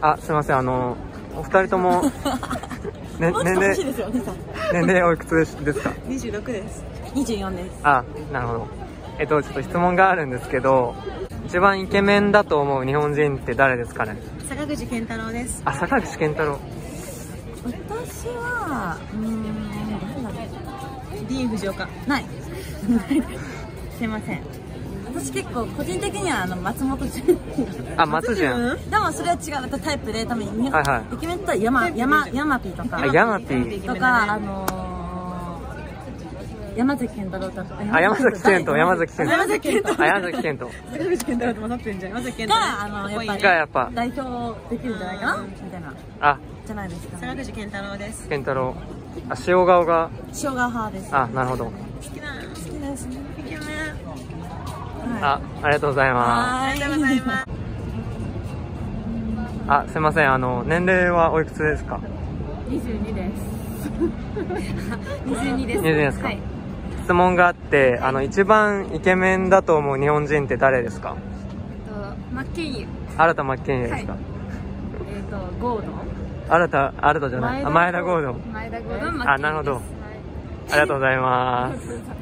あすいませんあのお二人とも、ね、年齢年齢おいくつですか？26です。24です。あなるほど。えっとちょっと質問があるんですけど一番イケメンだと思う日本人って誰ですかね？坂口健太郎です。あ坂口健太郎。私はうーん誰だろう。ディーン・フジオカ ない。すいません私結構個人的にはあの松本潤。あ松潤。でもそれは違う。タイプで多分はいはい。イケメンと山山山ピーとか。あ山ピー。とかあのー山崎健太郎とか。あ山崎賢人山崎賢人山崎健太あ山崎賢人坂口健太郎と混ざってんじゃん山崎健太郎があのやっぱりがやっぱ。代表できるんじゃないかな？みたいな。あ。じゃないですか坂口健太郎です。健太郎あ塩顔が。塩川派です。あなるほど。好きな好きですね。イケメンあありがとうございます。すあすいません。あの年齢はおいくつですか？22です。22です。22ですか？はい。質問があってあの一番イケメンだと思う日本人って誰ですか？マッケンユ新田真剣佑ですか、えっとゴードン。新田新田じゃない？あ前田ゴードン。前田ゴードン。あなるほど。ありがとうございます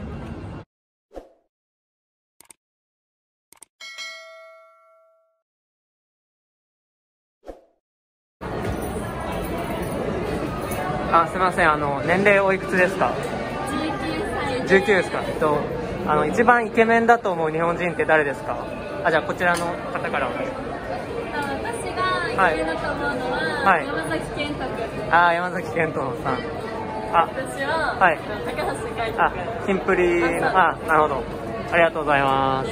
あすみません。あの年齢おいくつですか？19ですか。えっとあの一番イケメンだと思う日本人って誰ですか？あじゃあこちらの方からお願いします。私がイケメンだと思うのは、はい。山崎健太君あ山崎賢人さん。あ。私は、はい。高橋海人あキンプリのあなるほど。ありがとうございます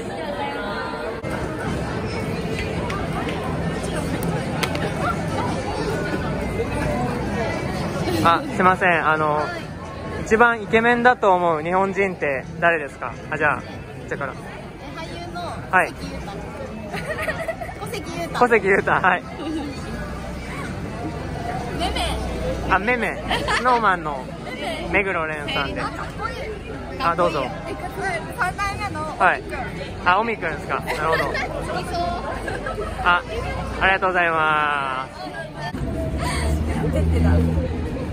あすいません。あの一番イケメンだと思う日本人って誰ですか？あじゃあこちらから。俳優のはい。小関裕太。小関裕太はい。めめあめめスノーマンの目黒蓮さんで。あどうぞ。3代目のはい。あおみくんですか？なるほど。あありがとうございます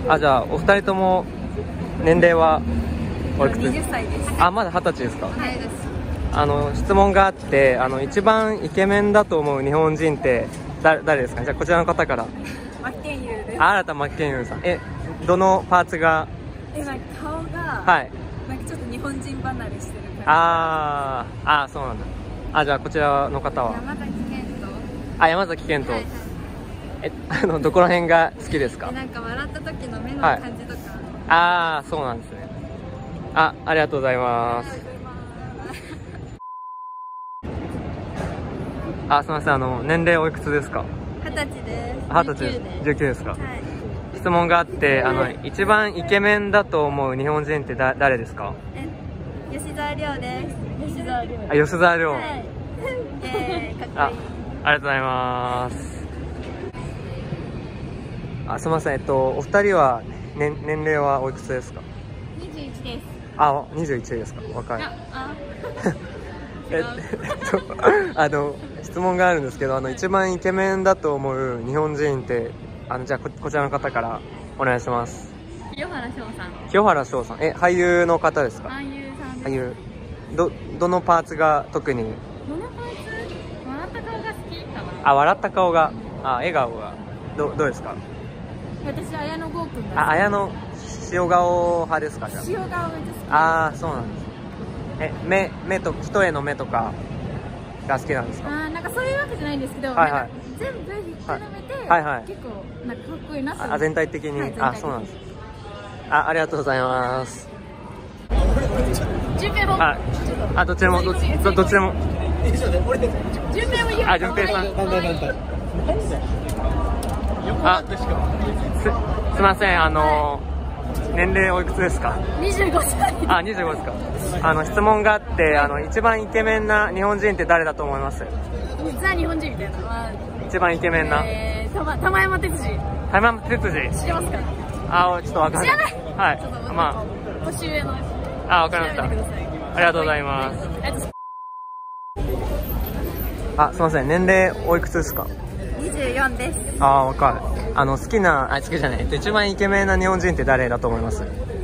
あじゃあお二人とも年齢はおいくつ？20歳です。あまだ二十歳ですか。はいです。あの質問があってあの一番イケメンだと思う日本人ってだ誰ですか？じゃあこちらの方から。マッケンユーです。あ新田真剣佑さん。えどのパーツが？えなんか顔がはい。なんかちょっと日本人離れしてる感あーあーそうなんだ。あじゃあこちらの方は？山崎健人。あ山崎賢人、え あのどこら辺が好きですか？なんか笑った時の目のはい。感じとか、ああそうなんですね。あありがとうございます。あす。みません。あの年齢おいくつですか？二十歳です。二十歳。です19ですか？はい。質問があってあの一番イケメンだと思う日本人ってだ誰ですか？え吉沢亮です。吉沢亮あ吉沢亮、はい。えー、かっこいい。あありがとうございますあすみません。えっとお二人は、年年齢はおいくつですか？21です。あ21ですか。若い。ああ。えっと あの質問があるんですけどあの一番イケメンだと思う日本人ってあのじゃあここちらの方からお願いします。清原翔さん。清原翔さん。え俳優の方ですか？俳優さん俳優。どどのパーツが特に？どのパーツ？笑った顔が好きかな。あ笑った顔が。あ笑顔が。どどうですか？私綾野剛くんがあ綾野塩顔派ですかじゃ塩顔めっちゃ好きああーそうなんです。え目目と一重の目とかが好きなんですか？あーなんかそういうわけじゃないんですけど、はいはい。全部ひっくるめて、はいはい。結構なんかかっこいいなってあ全体的に、はい全体的に。あそうなんです。あありがとうございます。順平も？ああどっちでもどっちどどっちでも。順平も言う？あ順平さんあすすいませんあの年齢おいくつですか？25歳。あ25ですか。あの質問があってあの一番イケメンな日本人って誰だと思います？実は日本人みたいな。のは一番イケメンな？えー、玉玉山哲司。玉山哲司。知ってますか？あちょっとわかんない。はい。ま年上のああわかりました。ありがとうございます。あすいません。年齢おいくつですか？24 14です。ああわかる。あの好きなあ好きじゃない。えっと一番イケメンな日本人って誰だと思います？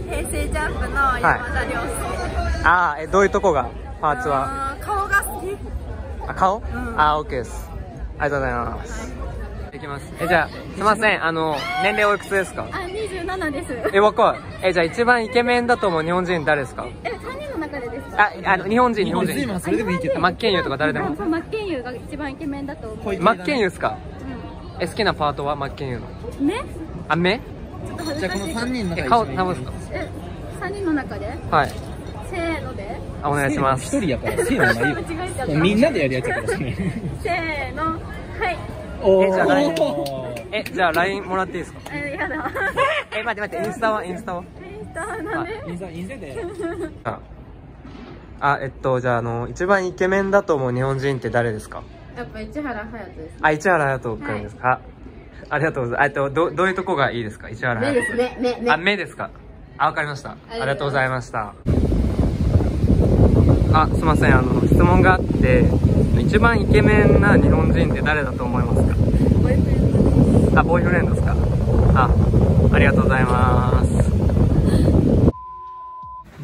平成ジャンプの山田涼介、ああえどういうとこがパーツは？顔が好き。あ顔、ん。ああ OK です。ありがとうございます。いきます。えじゃあすいません。あの年齢おいくつですか？あ27です。え若い。えじゃあ一番イケメンだと思う日本人誰ですか？え3人の中でですか？ああの日本人日本人。それでもいいけど。マッケンユーとか誰でも。あそうマッケンユーが一番イケメンだと思う。マッケンユーですか？うえ好きなパートはマッケンユーの？んねあ目？ちょっと恥じゃあこのずかしい3人のえ中顔多分ですかえ3人の中で？はい。せーので。あお願いします。一人やから。せーのみんなでやるやつやからそれせーの。はい。おえじゃあ LINE ー。えじゃあ LINE もらっていいですか？えやだ。え待って待ってインスタは？インスタは？インスタなんでインスタインスタで。あ。あえっとじゃああの一番イケメンだと思う日本人って誰ですか？やっぱ市原隼人ですあ市原隼人君ですか、あありがとうございます。えっとどどういうとこがいいですか？市原隼人目ですね。目あ目ですか？あわかりました。ありりがとうございました。あすいません。あの質問があって一番イケメンな日本人って誰だと思いますか？あボーイフレンドですか？あありがとうございます。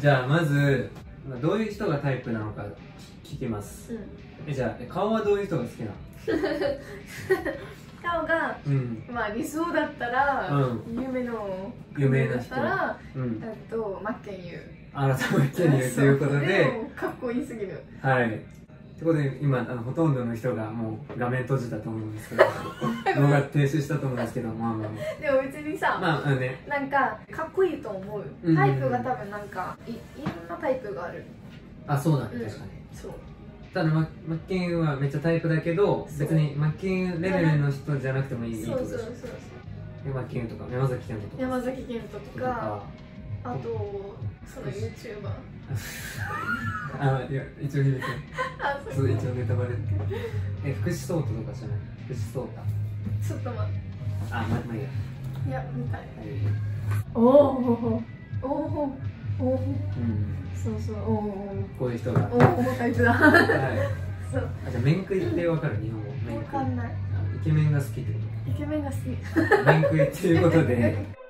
じゃあまずまあどういう人がタイプなのか聞きます、えじゃあえ顔はどういう人が好きなの？顔がうん。まあ理想だったら、う夢の有名な人。だったらうん。とマッケンユー。あなたも一に言うということで もかっこいいすぎる。はい。ってことで今あのほとんどの人がもう画面閉じたと思うんですけど 動画停止したと思うんですけどまあまあまでも別にさ、あまああのね。なんかかっこいいと思うんうタイプが多分なんかいいろんなタイプがある。あそうだねうん。確かに。そう。ただママッケンはめっちゃタイプだけどそう。別にマッケンレベルの人じゃなくてもいいそうそうそうことでしょでマッケンとか山崎賢人とか。山崎賢人ととか。あとその YouTuber あいや一応いいでそそう。う一応ネタバレえ福士蒼汰とかじゃない？福士蒼汰ちょっと待って。あままあいいや。いや見たい。はいおおおおおおうん。そうそう。おおこういう人が。おおおタイプだ。はい。そう。あじゃあ面食いってわかる？日本語。面わ食い。かんない。あイケメンが好きってこイケメンが好き。と面食いっていうことで